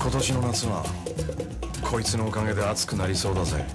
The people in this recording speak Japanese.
今年の夏はこいつのおかげで暑くなりそうだぜ。